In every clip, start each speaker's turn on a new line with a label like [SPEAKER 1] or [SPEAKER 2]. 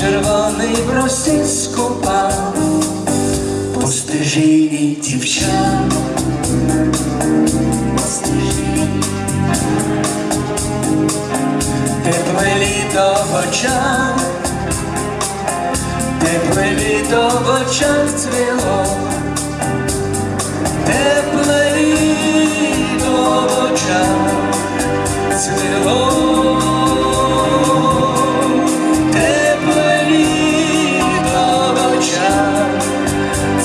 [SPEAKER 1] червоний в росі скупав, по стежині стежині. Тепле літо в очах, тепле літо в очах цвіло,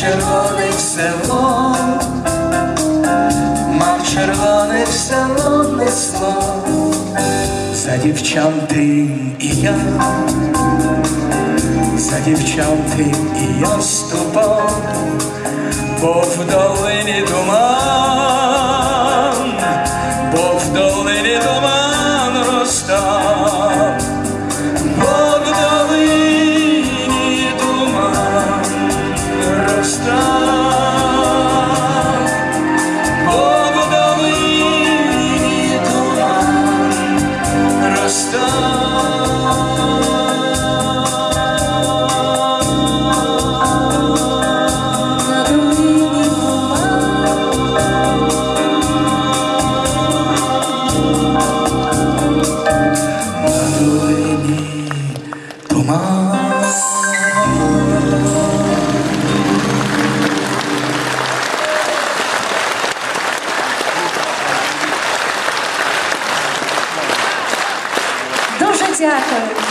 [SPEAKER 1] мав червоний село, мав червоний в село несло, за дівчам тим і я, за дівчам тим і я ступав, бо в долині туман, бо в долині туман розстав.
[SPEAKER 2] tomar. Дякую.